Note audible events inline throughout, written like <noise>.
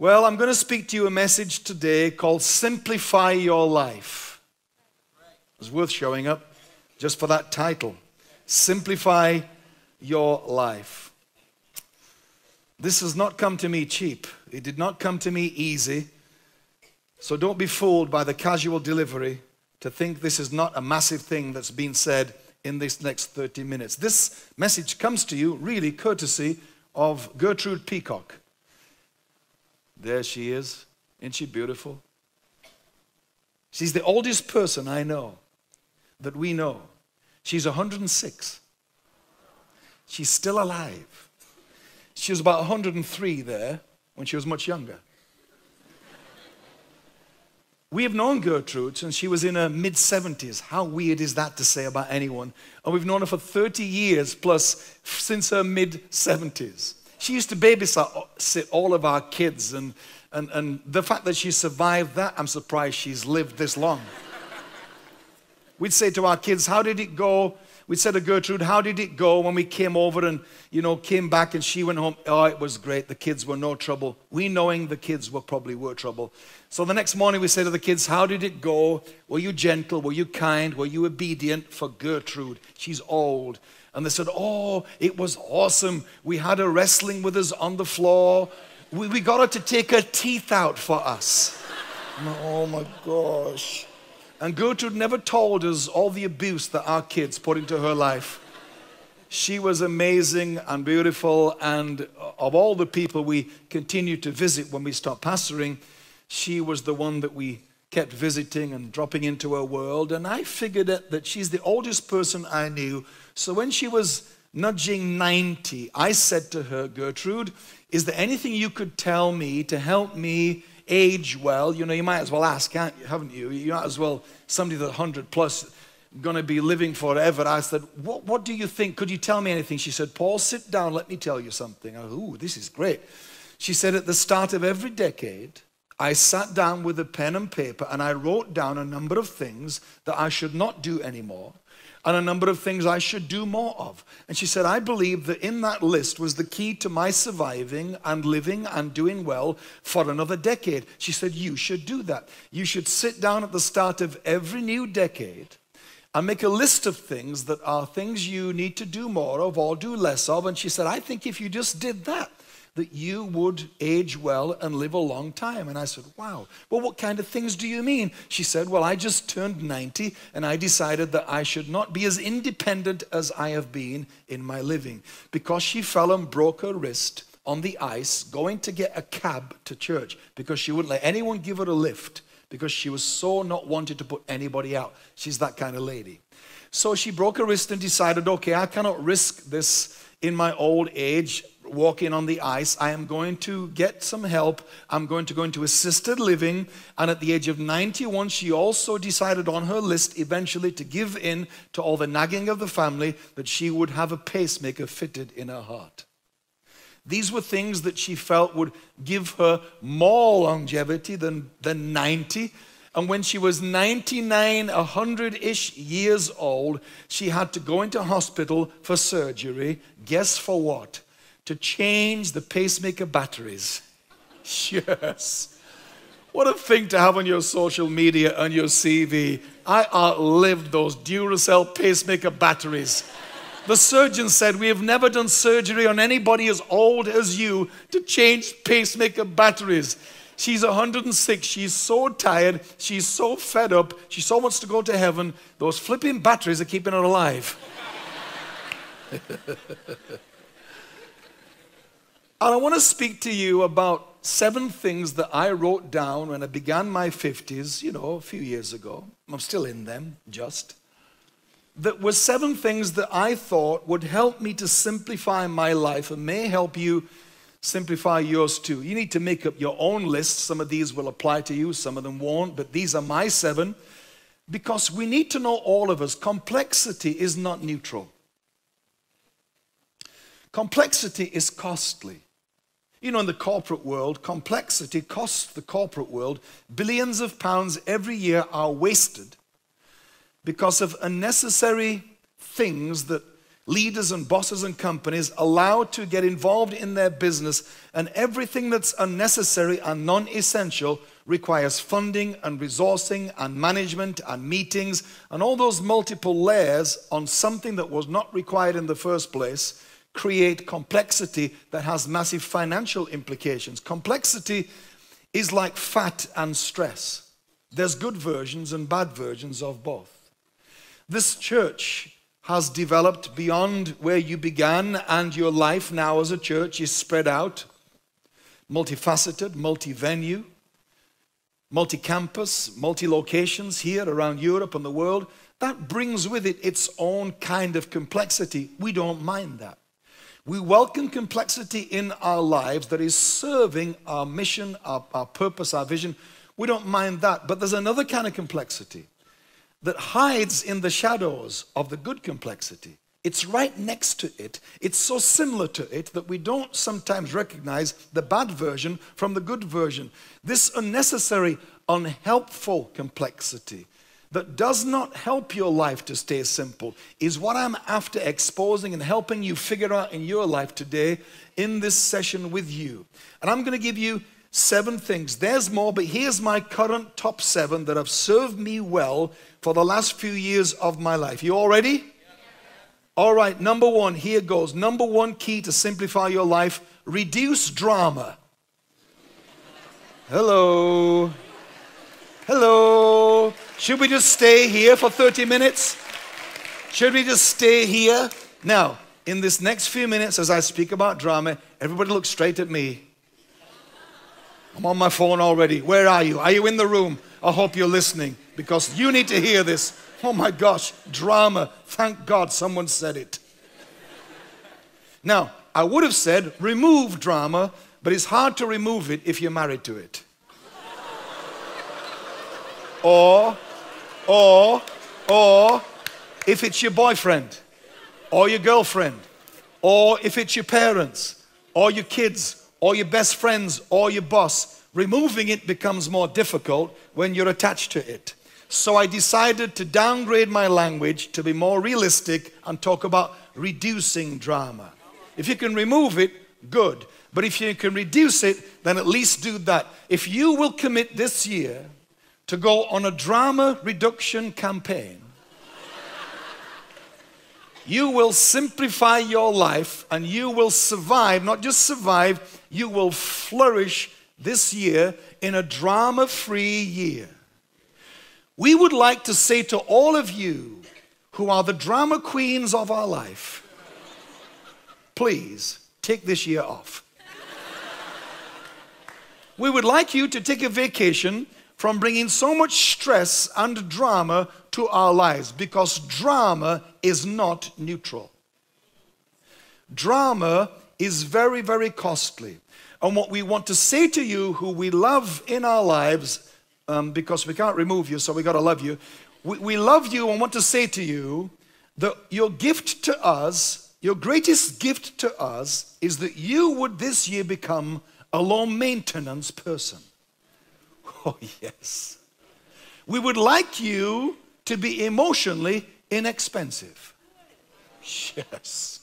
Well, I'm going to speak to you a message today called Simplify Your Life. It's worth showing up just for that title Simplify Your Life. This has not come to me cheap, it did not come to me easy. So don't be fooled by the casual delivery to think this is not a massive thing that's been said in this next 30 minutes. This message comes to you really courtesy of Gertrude Peacock. There she is. Isn't she beautiful? She's the oldest person I know that we know. She's 106. She's still alive. She was about 103 there when she was much younger. We have known Gertrude since she was in her mid 70s. How weird is that to say about anyone? And we've known her for 30 years plus since her mid 70s. She used to babysit uh, all of our kids, and, and, and the fact that she survived that, I'm surprised she's lived this long. We'd say to our kids, How did it go? We'd say to Gertrude, How did it go when we came over and, you know, came back and she went home? Oh, it was great. The kids were no trouble. We knowing the kids were probably were trouble. So the next morning we say to the kids, How did it go? Were you gentle? Were you kind? Were you obedient for Gertrude? She's old. And they said, Oh, it was awesome. We had her wrestling with us on the floor. We, we got her to take her teeth out for us. oh my gosh. And Gertrude never told us all the abuse that our kids put into her life. She was amazing and beautiful, and of all the people we continued to visit when we stopped pastoring, she was the one that we kept visiting and dropping into her world. And I figured that she's the oldest person I knew. So when she was nudging 90, I said to her, Gertrude, is there anything you could tell me to help me age well, you know, you might as well ask, haven't you? You might as well, somebody that's 100 plus, going to be living forever. I said, what, what do you think? Could you tell me anything? She said, Paul, sit down, let me tell you something. I, Ooh, this is great. She said, at the start of every decade, I sat down with a pen and paper and I wrote down a number of things that I should not do anymore and a number of things I should do more of. And she said, I believe that in that list was the key to my surviving and living and doing well for another decade. She said, You should do that. You should sit down at the start of every new decade and make a list of things that are things you need to do more of or do less of. And she said, I think if you just did that, that you would age well and live a long time. And I said, Wow, well, what kind of things do you mean? She said, Well, I just turned 90 and I decided that I should not be as independent as I have been in my living. Because she fell and broke her wrist on the ice going to get a cab to church because she wouldn't let anyone give her a lift because she was so not wanted to put anybody out. She's that kind of lady. So she broke her wrist and decided, okay, I cannot risk this in my old age walking on the ice. I am going to get some help. I'm going to go into assisted living. And at the age of 91, she also decided on her list eventually to give in to all the nagging of the family that she would have a pacemaker fitted in her heart. These were things that she felt would give her more longevity than, than 90. And when she was 99, 100 ish years old, she had to go into hospital for surgery. Guess for what? To change the pacemaker batteries. <laughs> Yes. What a thing to have on your social media and your CV. I outlived those Duracell pacemaker batteries. The surgeon said, We have never done surgery on anybody as old as you to change pacemaker batteries. She's 106. She's so tired. She's so fed up. She so wants to go to heaven. Those flipping batteries are keeping her alive. <laughs> And I want to speak to you about seven things that I wrote down when I began my 50s, you know, a few years ago. I'm still in them, just. That were seven things that I thought would help me to simplify my life and may help you simplify yours too. You need to make up your own list. Some of these will apply to you, some of them won't, but these are my seven because we need to know all of us complexity is not neutral. Complexity is costly. You know, in the corporate world, complexity costs the corporate world billions of pounds every year are wasted because of unnecessary things that leaders and bosses and companies allow to get involved in their business, and everything that's unnecessary and non essential requires funding and resourcing and management and meetings and all those multiple layers on something that was not required in the first place create complexity that has massive financial implications. Complexity is like fat and stress. There's good versions and bad versions of both. This church has developed beyond where you began, and your life now as a church is spread out, multifaceted, multi venue, multi campus, multi locations here around Europe and the world. That brings with it its own kind of complexity. We don't mind that. We welcome complexity in our lives that is serving our mission, our, our purpose, our vision. We don't mind that. But there's another kind of complexity that hides in the shadows of the good complexity. It's right next to it. It's so similar to it that we don't sometimes recognize the bad version from the good version. This unnecessary, unhelpful complexity that does not help your life to stay simple is what I'm after exposing and helping you figure out in your life today in this session with you. And I'm going to give you seven things. There's more, but here's my current top seven that have served me well for the last few years of my life. You all ready? All right, number one, here goes. Number one key to simplify your life reduce drama. Hello. Hello. Should we just stay here for 30 minutes? Should we just stay here? Now, in this next few minutes, as I speak about drama, everybody look straight at me. I'm on my phone already. Where are you? Are you in the room? I hope you're listening because you need to hear this. Oh my gosh, drama. Thank God someone said it. Now, I would have said remove drama, but it's hard to remove it if you're married to it. or, or, or if it's your boyfriend, or your girlfriend, or if it's your parents, or your kids, or your best friends or your boss, removing it becomes more difficult when you're attached to it. So I decided to downgrade my language to be more realistic and talk about reducing drama. If you can remove it, good. But if you can reduce it, then at least do that. If you will commit this year to go on a drama reduction campaign, you will simplify your life and you will survive, not just survive, you will flourish this year in a drama free year. We would like to say to all of you who are the drama queens of our life, please take this year off. We would like you to take a vacation from bringing so much stress and drama to our lives because drama is not neutral. Drama is very, very costly. And what we want to say to you, who we love in our lives, um, because we can't remove you, so we got to love you. We, we love you and want to say to you that your gift to us, your greatest gift to us, is that you would this year become a low maintenance person. <laughs> Oh, yes. We would like you to be emotionally inexpensive. Yes.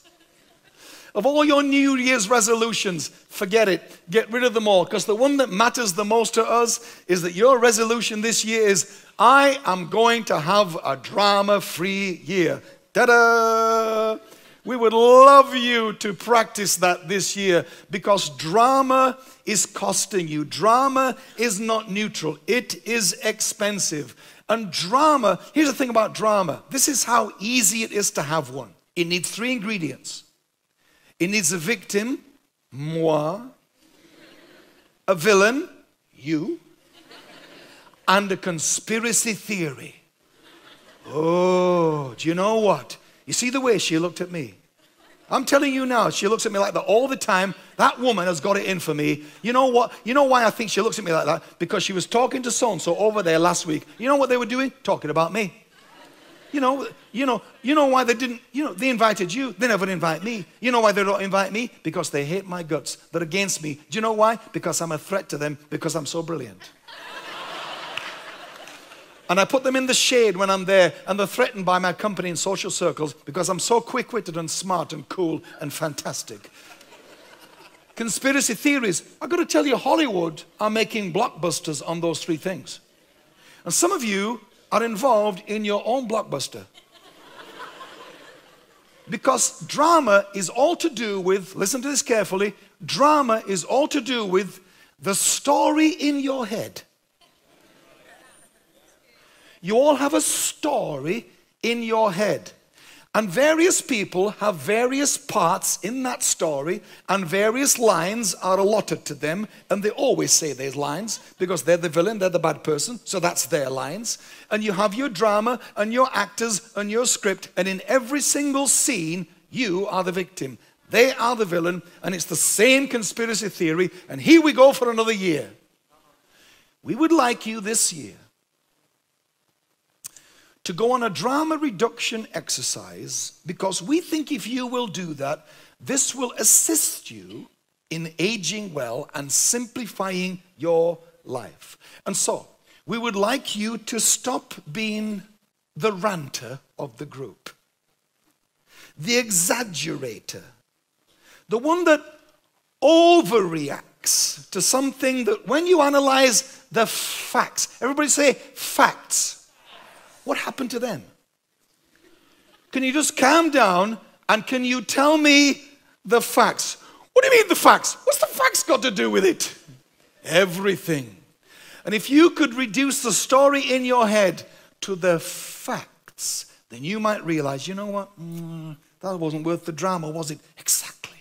Of all your New Year's resolutions, forget it. Get rid of them all. Because the one that matters the most to us is that your resolution this year is I am going to have a drama free year. Ta da! We would love you to practice that this year because drama is costing you. Drama is not neutral, it is expensive. And drama, here's the thing about drama this is how easy it is to have one. It needs three ingredients it needs a victim, moi, a villain, you, and a conspiracy theory. Oh, do you know what? You see the way she looked at me? I'm telling you now, she looks at me like that all the time. That woman has got it in for me. You know what? You know why I think she looks at me like that? Because she was talking to so and so over there last week. You know what they were doing? Talking about me. You know, you know, you know why they didn't, you know, they invited you, they never invite me. You know why they don't invite me? Because they hate my guts. They're against me. Do you know why? Because I'm a threat to them because I'm so brilliant. And I put them in the shade when I'm there, and they're threatened by my company in social circles because I'm so quick witted and smart and cool and fantastic. Conspiracy theories. I've got to tell you, Hollywood are making blockbusters on those three things. And some of you are involved in your own blockbuster. Because drama is all to do with, listen to this carefully, drama is all to do with the story in your head. You all have a story in your head. And various people have various parts in that story, and various lines are allotted to them. And they always say these lines because they're the villain, they're the bad person, so that's their lines. And you have your drama and your actors and your script, and in every single scene, you are the victim. They are the villain, and it's the same conspiracy theory. And here we go for another year. We would like you this year to go on a drama reduction exercise because we think if you will do that, this will assist you in aging well and simplifying your life. And so, we would like you to stop being the ranter of the group, the exaggerator, the one that overreacts to something that when you analyze the facts, everybody say facts what happened to them? Can you just calm down and can you tell me the facts? What do you mean the facts? What's the facts got to do with it? Everything. And if you could reduce the story in your head to the facts, then you might realize, you know what? Mm, that wasn't worth the drama, was it? Exactly.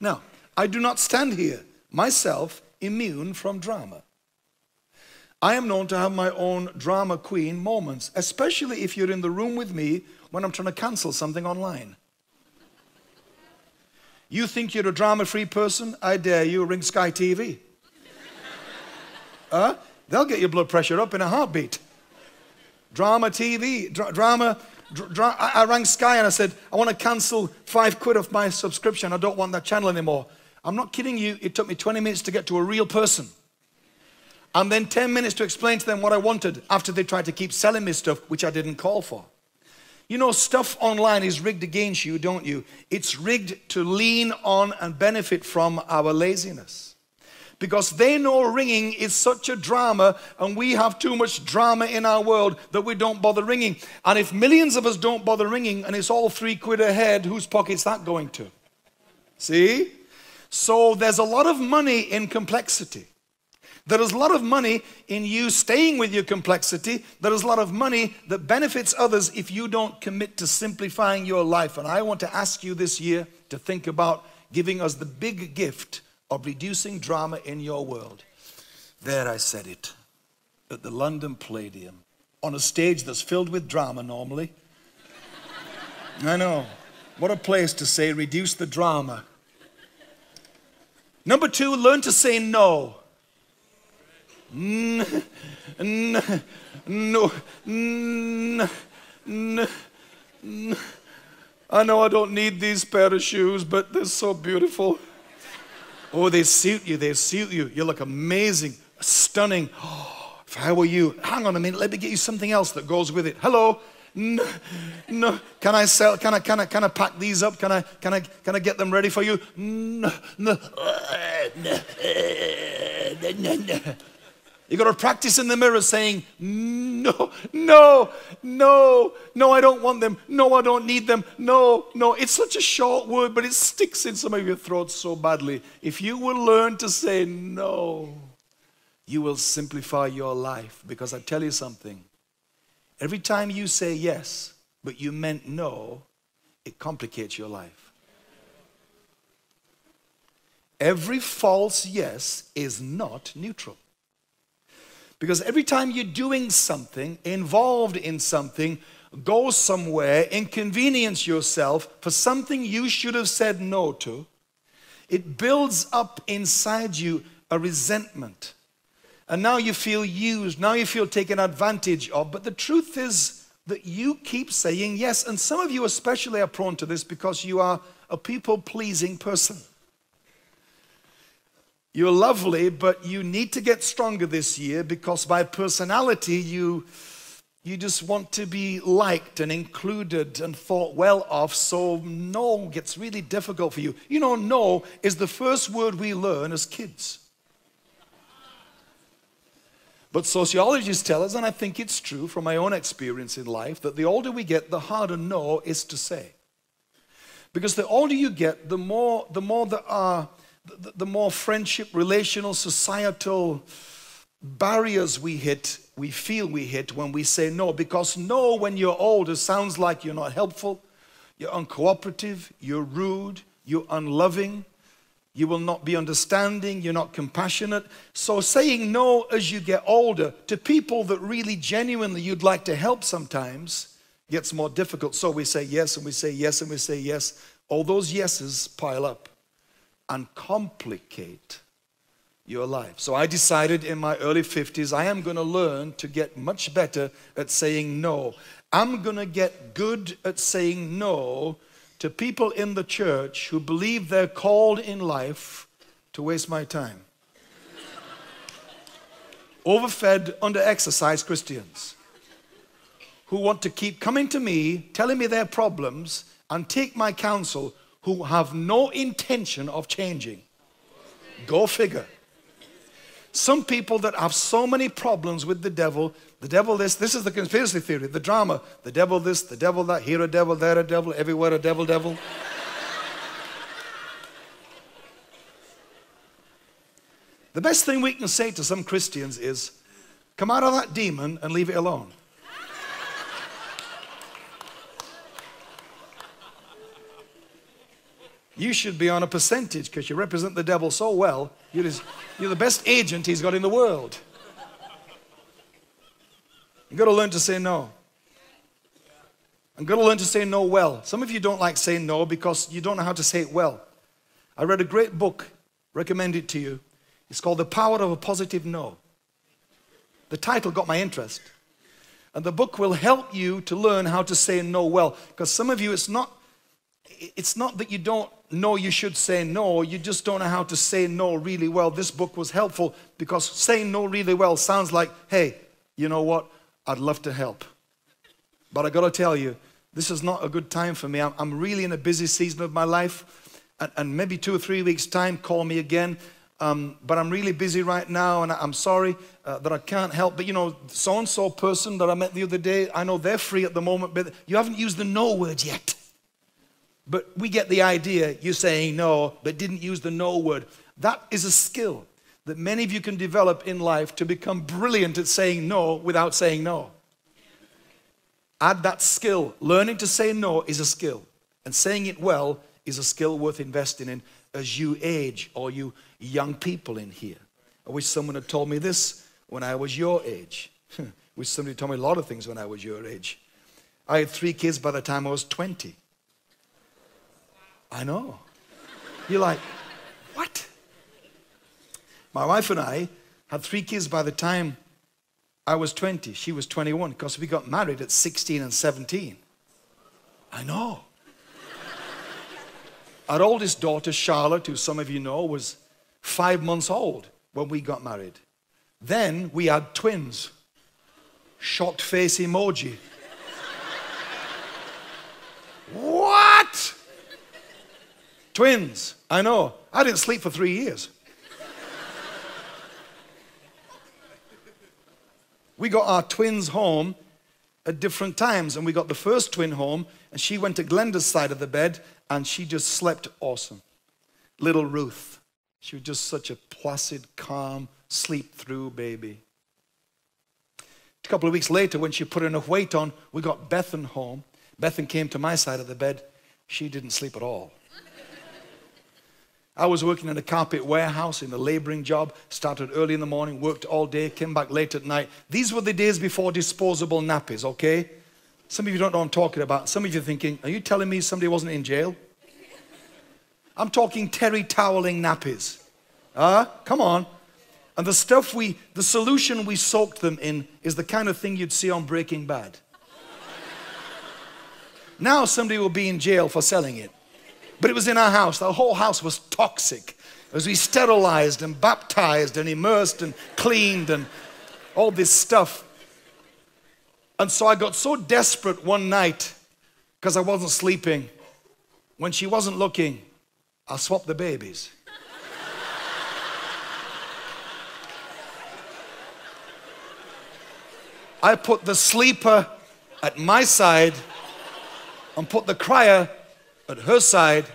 Now, I do not stand here myself immune from drama. I am known to have my own drama queen moments, especially if you're in the room with me when I'm trying to cancel something online. You think you're a drama free person? I dare you ring Sky TV. <laughs> uh, they'll get your blood pressure up in a heartbeat. Drama TV, dr drama. Dr I, I rang Sky and I said, I want to cancel five quid off my subscription. I don't want that channel anymore. I'm not kidding you. It took me 20 minutes to get to a real person and then 10 minutes to explain to them what I wanted after they tried to keep selling me stuff which I didn't call for. You know, stuff online is rigged against you, don't you? It's rigged to lean on and benefit from our laziness. Because they know ringing is such a drama, and we have too much drama in our world that we don't bother ringing. And if millions of us don't bother ringing and it's all three quid a head, whose pocket's that going to? See? So there's a lot of money in complexity. There is a lot of money in you staying with your complexity. There is a lot of money that benefits others if you don't commit to simplifying your life. And I want to ask you this year to think about giving us the big gift of reducing drama in your world. There I said it at the London Palladium on a stage that's filled with drama normally. <laughs> I know. What a place to say reduce the drama. Number two, learn to say no. N- n- no, n- n- n- I know I don't need these pair of shoes, but they're so beautiful. Oh, they suit you, they suit you. You look amazing, stunning. Oh, if I were you, hang on a minute, let me get you something else that goes with it. Hello? No, no. Can I sell? Can I? Can I? Can I pack these up? Can I? Can I? Can I get them ready for you? No, no, no. You got to practice in the mirror saying, No, no, no, no, I don't want them. No, I don't need them. No, no. It's such a short word, but it sticks in some of your throats so badly. If you will learn to say no, you will simplify your life. Because I tell you something every time you say yes, but you meant no, it complicates your life. Every false yes is not neutral. Because every time you're doing something, involved in something, go somewhere, inconvenience yourself for something you should have said no to, it builds up inside you a resentment. And now you feel used, now you feel taken advantage of. But the truth is that you keep saying yes. And some of you, especially, are prone to this because you are a people pleasing person. You're lovely, but you need to get stronger this year because by personality, you, you just want to be liked and included and thought well of. So, no gets really difficult for you. You know, no is the first word we learn as kids. But sociologists tell us, and I think it's true from my own experience in life, that the older we get, the harder no is to say. Because the older you get, the more, the more there are the, the more friendship, relational, societal barriers we hit, we feel we hit when we say no. Because no, when you're older, sounds like you're not helpful, you're uncooperative, you're rude, you're unloving, you will not be understanding, you're not compassionate. So, saying no as you get older to people that really genuinely you'd like to help sometimes gets more difficult. So, we say yes and we say yes and we say yes. All those yeses pile up and complicate your life. So I decided in my early 50s, I am going to learn to get much better at saying no. I'm going to get good at saying no to people in the church who believe they're called in life to waste my time. <laughs> Overfed, under-exercised Christians who want to keep coming to me, telling me their problems, and take my counsel who have no intention of changing. Go figure. Some people that have so many problems with the devil, the devil this, this is the conspiracy theory, the drama, the devil this, the devil that, here a devil, there a devil, everywhere a devil, devil. the best thing we can say to some Christians is, come out of that demon and leave it alone. You should be on a percentage because you represent the devil so well. You're, his, you're the best agent he's got in the world. You've got to learn to say no. I've got to learn to say no well. Some of you don't like saying no because you don't know how to say it well. I read a great book, recommend it to you. It's called The Power of a Positive No. The title got my interest. And the book will help you to learn how to say no well. Because some of you, it's not, it's not that you don't know you should say no, you just don't know how to say no really well. This book was helpful because saying no really well sounds like, hey, you know what? I'd love to help. But I got to tell you, this is not a good time for me. I'm, I'm really in a busy season of my life. And, and, maybe two or three weeks' time, call me again. Um, but I'm really busy right now, and I'm sorry uh, that I can't help. But you know, so and so person that I met the other day, I know they're free at the moment, but you haven't used the no word yet. But we get the idea. You're saying no, but didn't use the no word. That is a skill that many of you can develop in life to become brilliant at saying no without saying no. Add that skill. Learning to say no is a skill, and saying it well is a skill worth investing in as you age or you young people in here. I wish someone had told me this when I was your age. <laughs> I wish somebody told me a lot of things when I was your age. I had three kids by the time I was 20. I know. You're like, what? My wife and I had three kids by the time I was 20. She was 21 because we got married at 16 and 17. I know. Our oldest daughter, Charlotte, who some of you know, was five months old when we got married. Then we had twins. Shocked face emoji. what? Twins. I know. I didn't sleep for three years. we got our twins home at different times, and we got the first twin home, and she went to Glenda's side of the bed, and she just slept awesome. Little Ruth. She was just such a placid, calm, sleep through baby. A couple of weeks later, when she put enough weight on, we got Bethan home. Bethan came to my side of the bed. She didn't sleep at all. I was working in a carpet warehouse in a laboring job, started early in the morning, worked all day, came back late at night. These were the days before disposable nappies, okay? Some of you don't know what I'm talking about. Some of you are thinking, are you telling me somebody wasn't in jail? I'm talking terry toweling nappies. Ah, come on. And the stuff we, the solution we soaked them in is the kind of thing you'd see on Breaking Bad. now somebody will be in jail for selling it. But it was in our house. The whole house was toxic as we sterilized and baptized and immersed and cleaned and all this stuff. And so I got so desperate one night because I wasn't sleeping. When she wasn't looking, I swapped the babies. I put the sleeper at my side and put the crier at her side.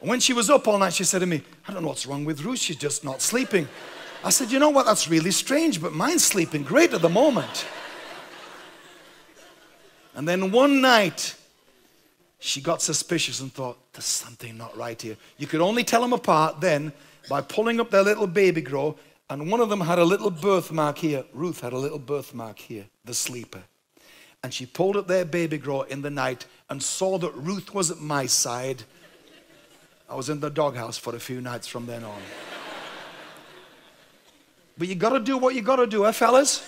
When she was up all night, she said to me, I don't know what's wrong with Ruth, she's just not sleeping. I said, You know what? That's really strange, but mine's sleeping great at the moment. And then one night, she got suspicious and thought, There's something not right here. You could only tell them apart then by pulling up their little baby grow, and one of them had a little birthmark here. Ruth had a little birthmark here, the sleeper. And she pulled up their baby grow in the night and saw that Ruth was at my side. I was in the doghouse for a few nights from then on. But you gotta do what you gotta do, eh, fellas?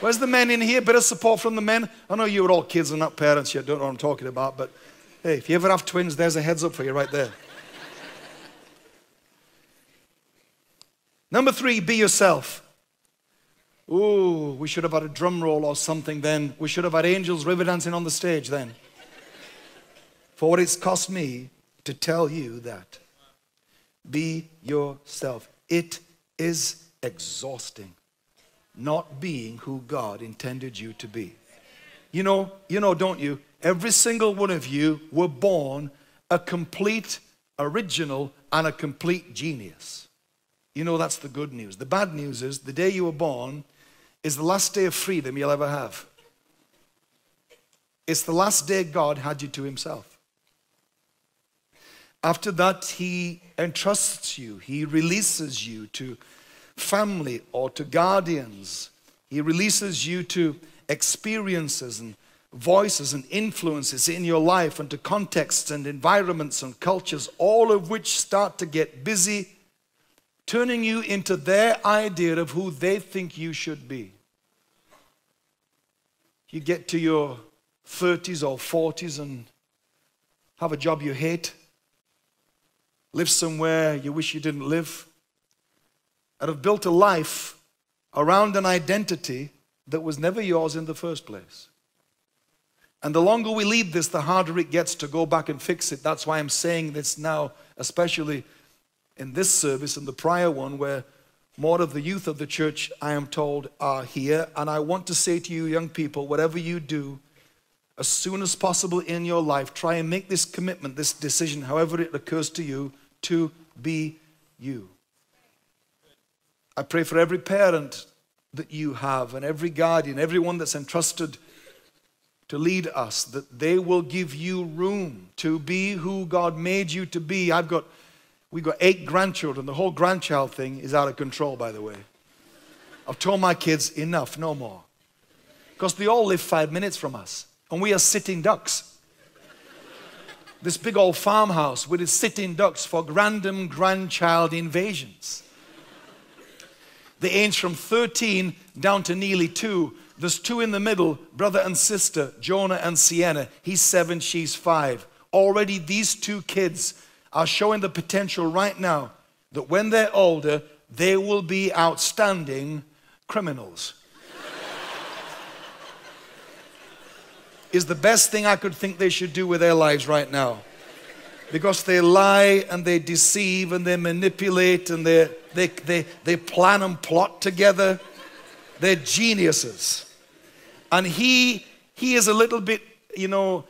Where's the men in here? Bit of support from the men. I know you were all kids and not parents. You don't know what I'm talking about, but hey, if you ever have twins, there's a heads up for you right there. Number three, be yourself. Ooh, we should have had a drum roll or something then. We should have had angels river dancing on the stage then. For what it's cost me to tell you that. Be yourself. It is exhausting not being who God intended you to be. You know, you know, don't you? Every single one of you were born a complete original and a complete genius. You know, that's the good news. The bad news is the day you were born, is the last day of freedom you'll ever have. It's the last day God had you to Himself. After that, He entrusts you, He releases you to family or to guardians, He releases you to experiences and voices and influences in your life and to contexts and environments and cultures, all of which start to get busy, turning you into their idea of who they think you should be you get to your 30s or 40s and have a job you hate, live somewhere you wish you didn't live, and have built a life around an identity that was never yours in the first place. And the longer we leave this, the harder it gets to go back and fix it. That's why I'm saying this now, especially in this service and the prior one, where more of the youth of the church, I am told, are here. And I want to say to you, young people, whatever you do, as soon as possible in your life, try and make this commitment, this decision, however it occurs to you, to be you. I pray for every parent that you have and every guardian, everyone that's entrusted to lead us, that they will give you room to be who God made you to be. I've got We've got eight grandchildren. The whole grandchild thing is out of control, by the way. I've told my kids, enough, no more. Because they all live five minutes from us, and we are sitting ducks. This big old farmhouse with its sitting ducks for random grandchild invasions. They age from 13 down to nearly two. There's two in the middle, brother and sister, Jonah and Sienna. He's seven, she's five. Already, these two kids are showing the potential right now that when they're older, they will be outstanding criminals. is the best thing I could think they should do with their lives right now. Because they lie and they deceive and they manipulate and they, they, they, they plan and plot together. They're geniuses. And he, he is a little bit, you know,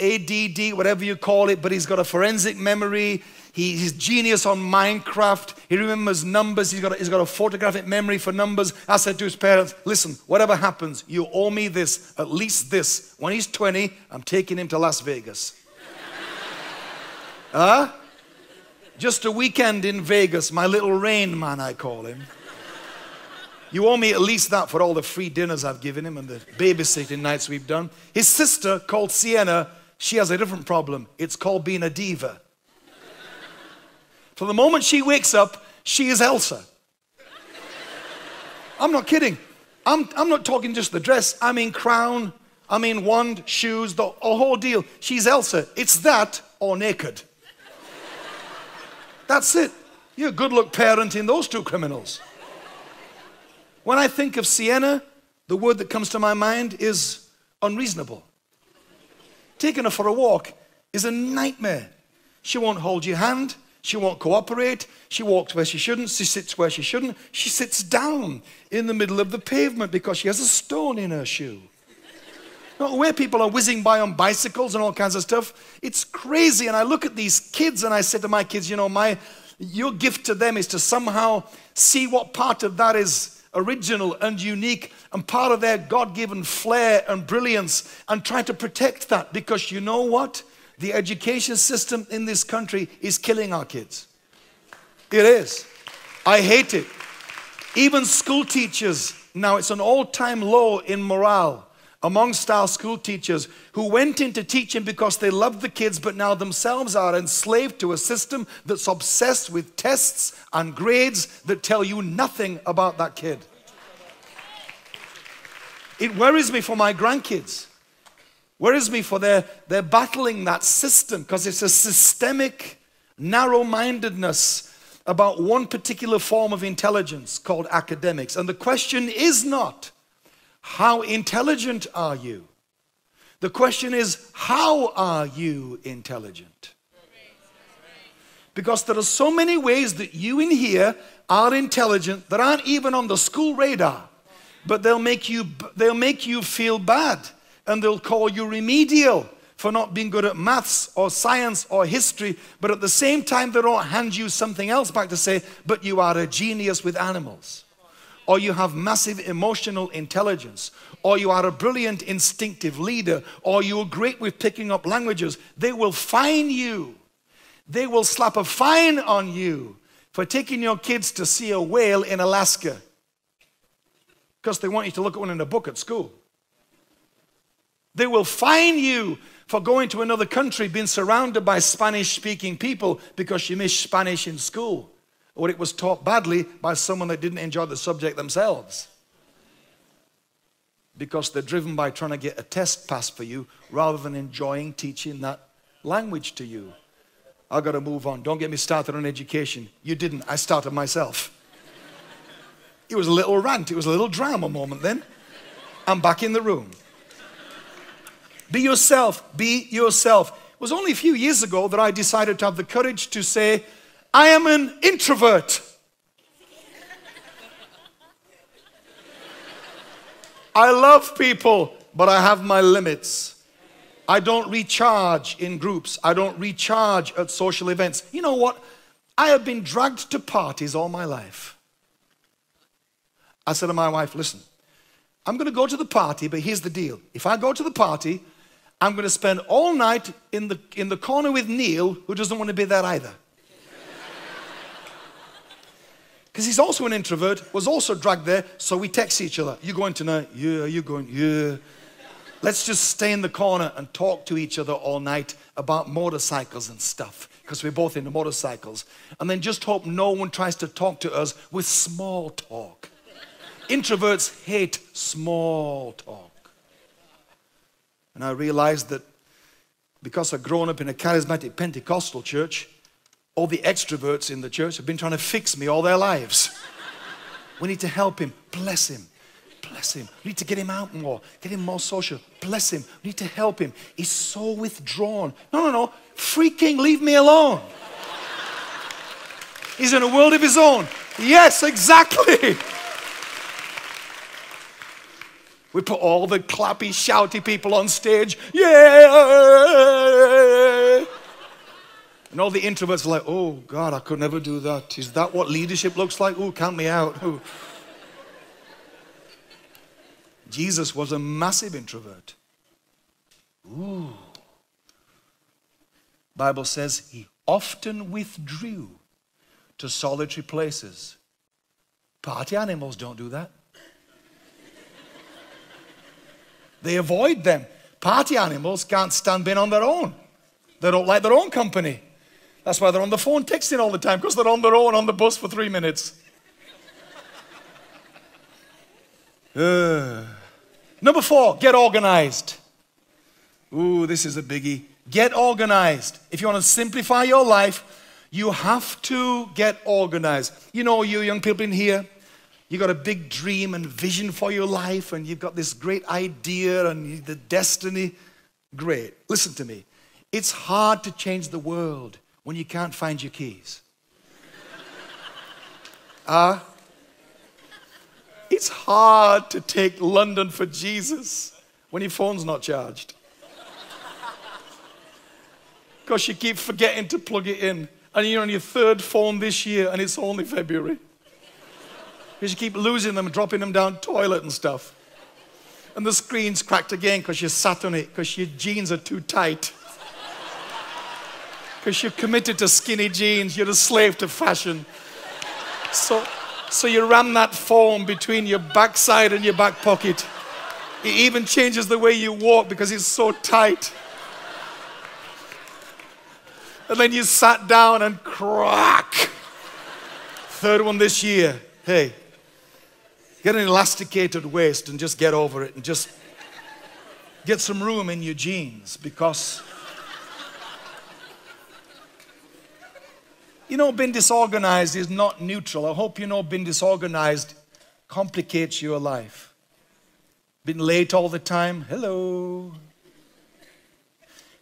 ADD, whatever you call it, but he's got a forensic memory. He, he's genius on Minecraft. He remembers numbers. He's got, a, he's got a photographic memory for numbers. I said to his parents, listen, whatever happens, you owe me this, at least this. When he's 20, I'm taking him to Las Vegas. <laughs> huh? Just a weekend in Vegas, my little rain man, I call him. You owe me at least that for all the free dinners I've given him and the babysitting nights we've done. His sister, called Sienna, she has a different problem. It's called being a diva. For the moment she wakes up, she is Elsa. I'm not kidding. I'm, I'm not talking just the dress. I mean crown, I mean wand, shoes, the, whole deal. She's Elsa. It's that or naked. That's it. You're a good luck parenting those two criminals. When I think of Sienna, the word that comes to my mind is unreasonable. Taking her for a walk is a nightmare. She won't hold your hand. She won't cooperate. She walks where she shouldn't. She sits where she shouldn't. She sits down in the middle of the pavement because she has a stone in her shoe. Not where people are whizzing by on bicycles and all kinds of stuff. It's crazy. And I look at these kids and I say to my kids, you know, my your gift to them is to somehow see what part of that is original and unique and part of their God given flair and brilliance and try to protect that because you know what? The education system in this country is killing our kids. It is. I hate it. Even school teachers, now it's an all time low in morale amongst our school teachers who went into teaching because they loved the kids, but now themselves are enslaved to a system that's obsessed with tests and grades that tell you nothing about that kid. It worries me for my grandkids. Worries me for their, they're battling that system because it's a systemic narrow mindedness about one particular form of intelligence called academics. And the question is not, how intelligent are you? The question is, how are you intelligent? Because there are so many ways that you in here are intelligent that aren't even on the school radar, but they'll make you, they'll make you feel bad and they'll call you remedial for not being good at maths or science or history, but at the same time, they don't hand you something else back to say, but you are a genius with animals or you have massive emotional intelligence, or you are a brilliant instinctive leader, or you are great with picking up languages, they will fine you. They will slap a fine on you for taking your kids to see a whale in Alaska because they want you to look at one in a book at school. They will fine you for going to another country, being surrounded by Spanish speaking people because you missed Spanish in school or it was taught badly by someone that didn't enjoy the subject themselves. Because they're driven by trying to get a test passed for you rather than enjoying teaching that language to you. I've got to move on. Don't get me started on education. You didn't. I started myself. It was a little rant. It was a little drama moment then. I'm back in the room. Be yourself. Be yourself. It was only a few years ago that I decided to have the courage to say, I am an introvert. I love people, but I have my limits. I don't recharge in groups. I don't recharge at social events. You know what? I have been dragged to parties all my life. I said to my wife, listen, I'm going to go to the party, but here's the deal. If I go to the party, I'm going to spend all night in the, in the corner with Neil, who doesn't want to be there either because he's also an introvert, was also dragged there. So we text each other. You going tonight? Yeah. You going? Yeah. Let's just stay in the corner and talk to each other all night about motorcycles and stuff because we're both into motorcycles. And then just hope no one tries to talk to us with small talk. Introverts hate small talk. And I realized that because I've grown up in a charismatic Pentecostal church, all the extroverts in the church have been trying to fix me all their lives. we need to help him. Bless him. Bless him. We need to get him out more, get him more social. Bless him. We need to help him. He's so withdrawn. No, no, no. Freaking leave me alone. He's in a world of his own. Yes, exactly. We put all the clappy, shouty people on stage. Yeah. And all the introverts are like, oh, God, I could never do that. Is that what leadership looks like? Oh, count me out. Ooh. Jesus was a massive introvert. Ooh. Bible says he often withdrew to solitary places. Party animals don't do that. they avoid them. Party animals can't stand being on their own. They don't like their own company. That's why they're on the phone texting all the time, because they're on their own on the bus for three minutes. <sighs> Uh. Number four, get organized. Ooh, this is a biggie. Get organized. If you want to simplify your life, you have to get organized. You know, you young people in here, you got a big dream and vision for your life, and you've got this great idea and the destiny. Great. Listen to me. It's hard to change the world when you can't find your keys. Ah? uh, it's hard to take London for Jesus when your phone's not charged. Because you keep forgetting to plug it in. And you're on your third phone this year and it's only February. Because you keep losing them, dropping them down toilet and stuff. And the screen's cracked again because you sat on it because your jeans are too tight. Because you're committed to skinny jeans, you're a slave to fashion. So, so you ram that phone between your backside and your back pocket. It even changes the way you walk because it's so tight. And then you sat down and crack. Third one this year. Hey, Get an elasticated waist and just get over it and just get some room in your jeans because you know being disorganized is not neutral. I hope you know being disorganized complicates your life. Been late all the time. Hello.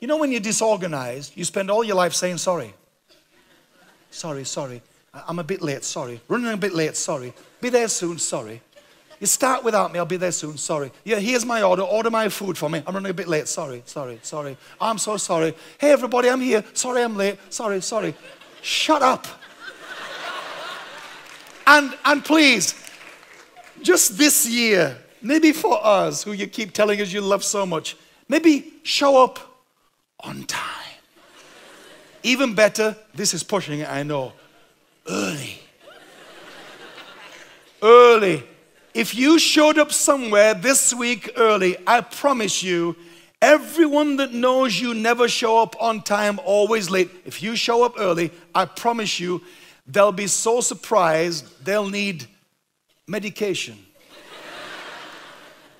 You know when you're disorganized, you spend all your life saying sorry. Sorry, sorry. I'm a bit late, sorry. Running a bit late, sorry. Be there soon, sorry. You start without me, I'll be there soon, sorry. Yeah, here's my order. Order my food for me. I'm running a bit late. Sorry, sorry, sorry. I'm so sorry. Hey, everybody, I'm here. Sorry, I'm late. Sorry, sorry. Shut up. and, and please, just this year, maybe for us who you keep telling us you love so much, maybe show up on time. Even better, this is pushing it, I know, early. early. If you showed up somewhere this week early, I promise you, everyone that knows you never show up on time, always late, if you show up early, I promise you, they'll be so surprised they'll need medication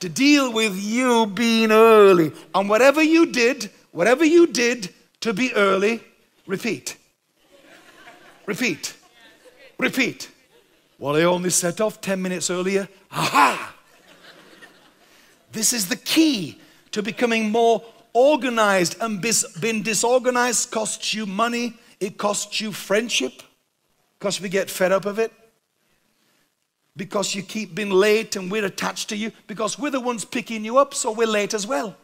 to deal with you being early. And whatever you did, whatever you did to be early, repeat. Repeat. Repeat. Well, I only set off 10 minutes earlier. Aha! This is the key to becoming more organized. And being disorganized costs you money, it costs you friendship, because we get fed up of it. Because you keep being late and we're attached to you, because we're the ones picking you up, so we're late as well.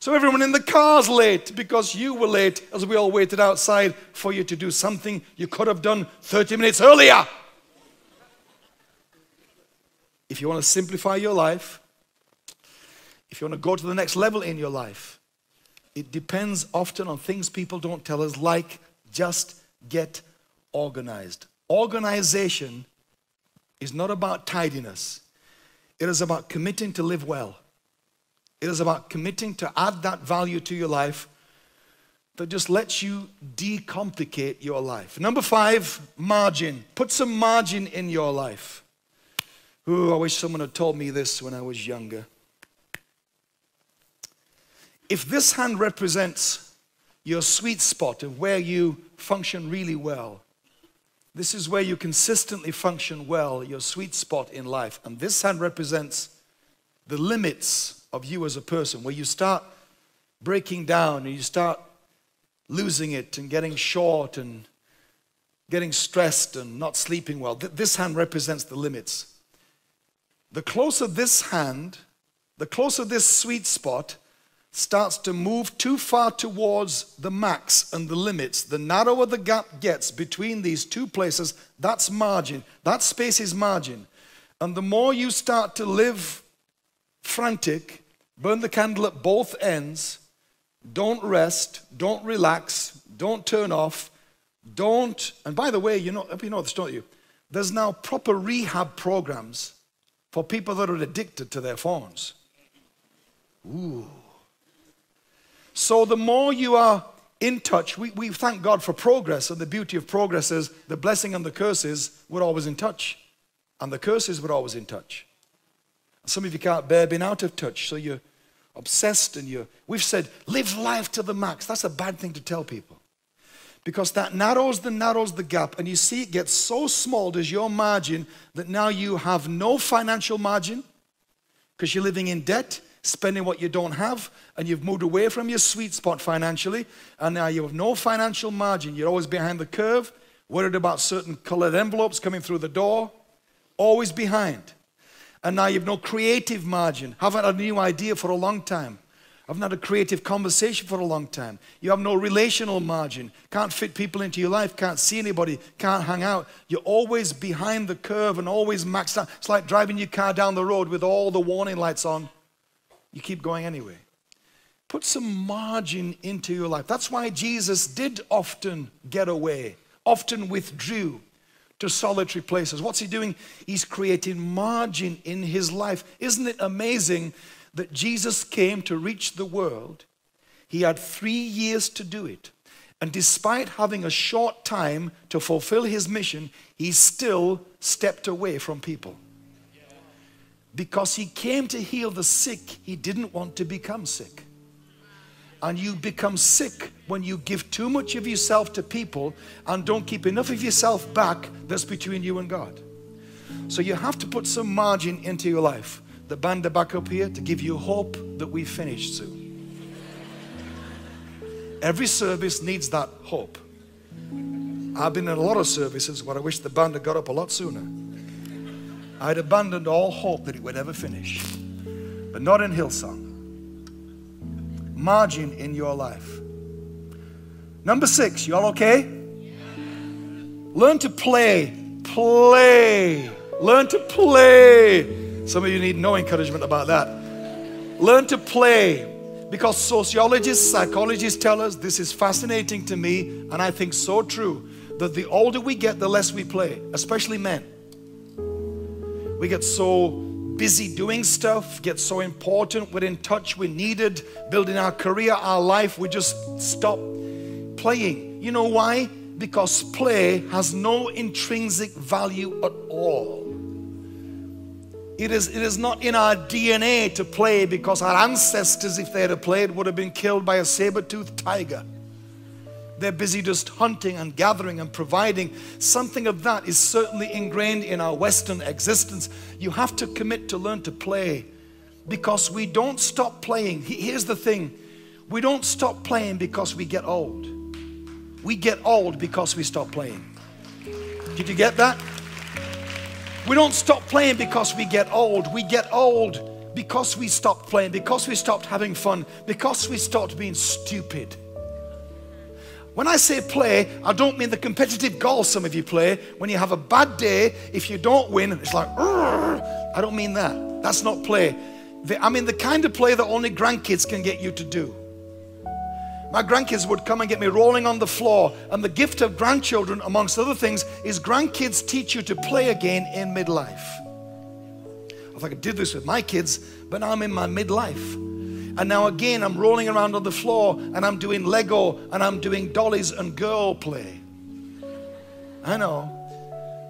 So everyone in the car's late because you were late as we all waited outside for you to do something you could have done 30 minutes earlier. If you want to simplify your life, if you want to go to the next level in your life, it depends often on things people don't tell us, like just get organized. Organization is not about tidiness, it is about committing to live well. It is about committing to add that value to your life that just lets you decomplicate your life. Number five, margin. Put some margin in your life. Ooh, I wish someone had told me this when I was younger. If this hand represents your sweet spot of where you function really well, this is where you consistently function well, your sweet spot in life. And this hand represents the limits of you as a person, where you start breaking down and you start losing it and getting short and getting stressed and not sleeping well. This hand represents the limits. The closer this hand, the closer this sweet spot starts to move too far towards the max and the limits, the narrower the gap gets between these two places, that's margin. That space is margin. And the more you start to live frantic, burn the candle at both ends, don't rest, don't relax, don't turn off, don't, and by the way, you know, you know this, don't you? There's now proper rehab programs for people that are addicted to their phones. Ooh. So the more you are in touch, we, we thank God for progress, and the beauty of progress is the blessing and the curses, we're always in touch. And the curses, we're always in touch. Some of you can't bear being out of touch, so you're obsessed and you're, we've said, live life to the max. That's a bad thing to tell people because that narrows the narrows the gap and you see it gets so small does your margin that now you have no financial margin because you're living in debt spending what you don't have and you've moved away from your sweet spot financially and now you have no financial margin you're always behind the curve worried about certain colored envelopes coming through the door always behind and now you've no creative margin haven't had a new idea for a long time I've not had a creative conversation for a long time. You have no relational margin. Can't fit people into your life. Can't see anybody. Can't hang out. You're always behind the curve and always maxed out. It's like driving your car down the road with all the warning lights on. You keep going anyway. Put some margin into your life. That's why Jesus did often get away, often withdrew to solitary places. What's he doing? He's creating margin in his life. Isn't it amazing that Jesus came to reach the world? He had three years to do it. And despite having a short time to fulfill his mission, he still stepped away from people. Because he came to heal the sick, he didn't want to become sick. And you become sick when you give too much of yourself to people and don't keep enough of yourself back that's between you and God. So you have to put some margin into your life. The band are back up here to give you hope that we've finished soon. Every service needs that hope. I've been in a lot of services where I wish the band had got up a lot sooner. I'd abandoned all hope that it would ever finish, but not in Hillsong. Margin in your life. Number six, you all okay? Learn to play. Play. Learn to play. Some of you need no encouragement about that. Learn to play. Because sociologists, psychologists tell us this is fascinating to me, and I think so true, that the older we get, the less we play, especially men. We get so busy doing stuff, get so important, we're in touch, we're needed, building our career, our life, we just stop playing. You know why? Because play has no intrinsic value at all. It is, it is not in our DNA to play because our ancestors, if they had played, would have been killed by a saber-toothed tiger. They're busy just hunting and gathering and providing. Something of that is certainly ingrained in our Western existence. You have to commit to learn to play because we don't stop playing. Here's the thing we don't stop playing because we get old, we get old because we stop playing. Did you get that? We don't stop playing because we get old. We get old because we stopped playing, because we stopped having fun, because we stopped being stupid. When I say play, I don't mean the competitive golf some of you play. When you have a bad day, if you don't win, it's like, I don't mean that. That's not play. I mean the kind of play that only grandkids can get you to do. My grandkids would come and get me rolling on the floor. And the gift of grandchildren, amongst other things, is grandkids teach you to play again in midlife. I think I did this with my kids, but now I'm in my midlife. And now again, I'm rolling around on the floor and I'm doing Lego and I'm doing dollies and girl play. I know.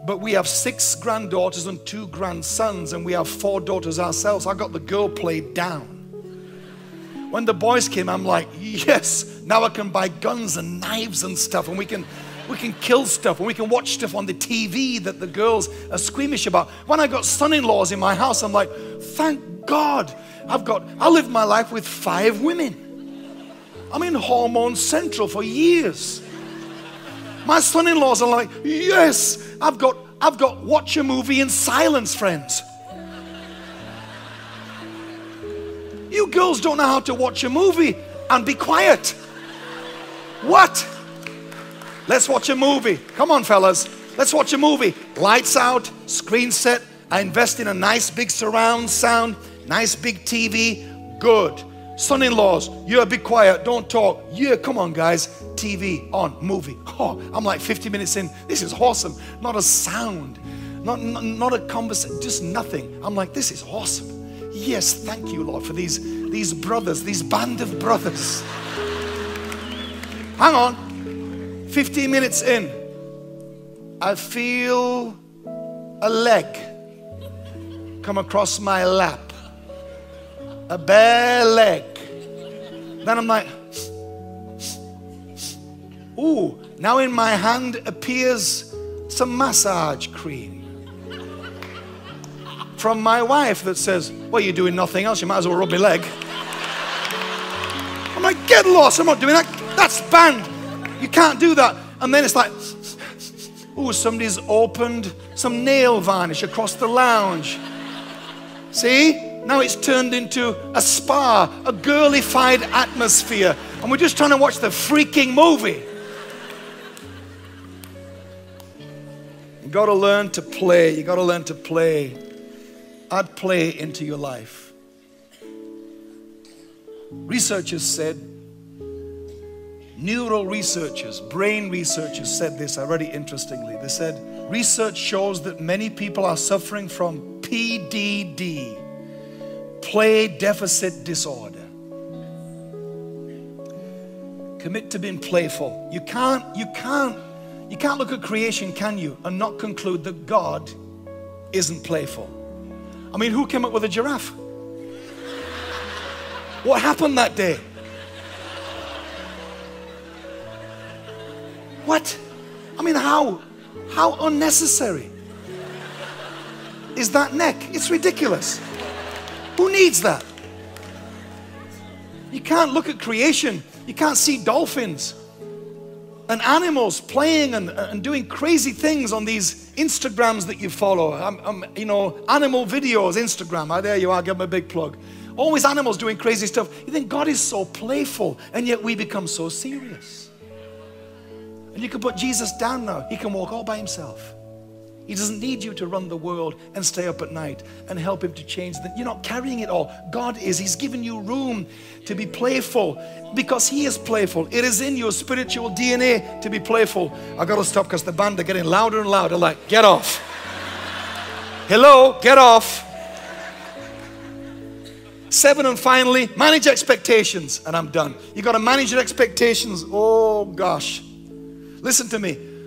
But we have six granddaughters and two grandsons, and we have four daughters ourselves. I got the girl play down. When the boys came, I'm like, yes, now I can buy guns and knives and stuff, and we can we can kill stuff and we can watch stuff on the TV that the girls are squeamish about. When I got son-in-laws in my house, I'm like, thank God I've got, I lived my life with five women. I'm in hormone central for years. My son-in-laws are like, yes, I've got, I've got watch a movie in silence, friends. You girls don't know how to watch a movie and be quiet. What? Let's watch a movie. Come on, fellas. Let's watch a movie. Lights out, screen set. I invest in a nice big surround sound. Nice big TV, good. Son in laws, you're be quiet, don't talk. Yeah, come on, guys. TV on, movie. <laughs> Oh, I'm like 50 minutes in. This is awesome. Not a sound, not, not, not a conversation, just nothing. I'm like, this is awesome. Yes, thank you, Lord, for these, these brothers, these band of brothers. Hang on. 15 minutes in, I feel a leg come across my lap. A bare leg. Then I'm like, ooh, now in my hand appears some massage cream from my wife that says, Well, you're doing nothing else, you might as well rub my leg. I'm like, Get lost, I'm not doing that. That's banned. You can't do that. And then it's like, Oh, somebody's opened some nail varnish across the lounge. See? Now it's turned into a spa, a girlified atmosphere. And we're just trying to watch the freaking movie. You got to learn to play. You got to learn to play. Add play into your life. Researchers said, neural researchers, brain researchers said this. I read it interestingly. They said, research shows that many people are suffering from PDD, play deficit disorder. Commit to being playful. You can't, you can't you can't look at creation, can you, and not conclude that God isn't playful? I mean, who came up with a giraffe? What happened that day? What? I mean, how? How unnecessary is that neck? It's ridiculous. Who needs that? You can't look at creation. You can't see dolphins and animals playing and, and doing crazy things on these Instagrams that you follow. Um, you know, animal videos, Instagram. Oh, there you are, give them a big plug. Always animals doing crazy stuff. You think God is so playful, and yet we become so serious. And you can put Jesus down now, he can walk all by himself. He doesn't need you to run the world and stay up at night and help him to change that. You're not carrying it all. God is. He's given you room to be playful because he is playful. It is in your spiritual DNA to be playful. I got to stop because the band are getting louder and louder. Like, get off. Hello, get off. Seven and finally, manage expectations. And I'm done. You got to manage your expectations. Oh gosh. Listen to me.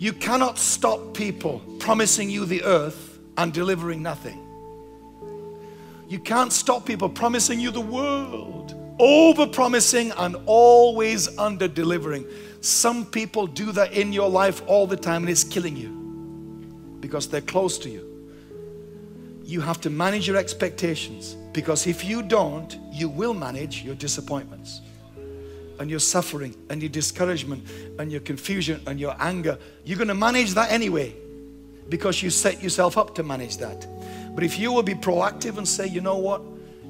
You cannot stop people promising you the earth and delivering nothing. You can't stop people promising you the world, over promising and always under delivering. Some people do that in your life all the time and it's killing you because they're close to you. You have to manage your expectations because if you don't, you will manage your disappointments and your suffering and your discouragement and your confusion and your anger. You're going to manage that anyway because you set yourself up to manage that. But if you will be proactive and say, you know what?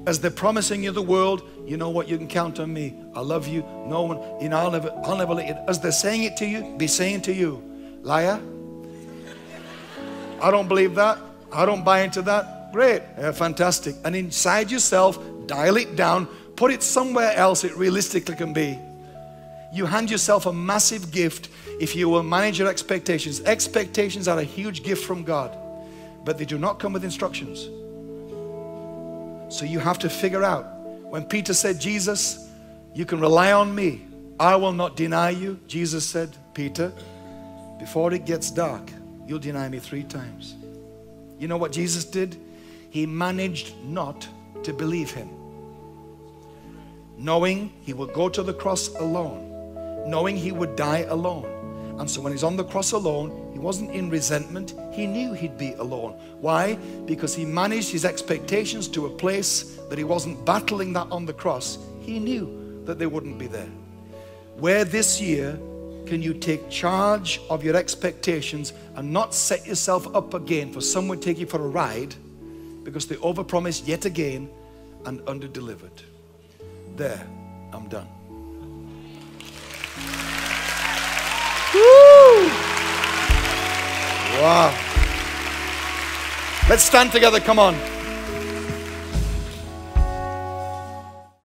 As they're promising you the world, you know what? You can count on me. I love you. No one, you know, I'll never, I'll never let you. As they're saying it to you, be saying to you, liar. I don't believe that. I don't buy into that. Great. Yeah, fantastic. And inside yourself, dial it down Put it somewhere else it realistically can be. You hand yourself a massive gift if you will manage your expectations. Expectations are a huge gift from God, but they do not come with instructions. So you have to figure out. When Peter said, Jesus, you can rely on me, I will not deny you. Jesus said, Peter, before it gets dark, you'll deny me three times. You know what Jesus did? He managed not to believe him knowing he would go to the cross alone, knowing he would die alone. And so when he's on the cross alone, he wasn't in resentment. He knew he'd be alone. Why? Because he managed his expectations to a place that he wasn't battling that on the cross. He knew that they wouldn't be there. Where this year can you take charge of your expectations and not set yourself up again for someone to take you for a ride because they overpromised yet again and underdelivered? There, I'm done. Woo! Wow. Let's stand together. Come on.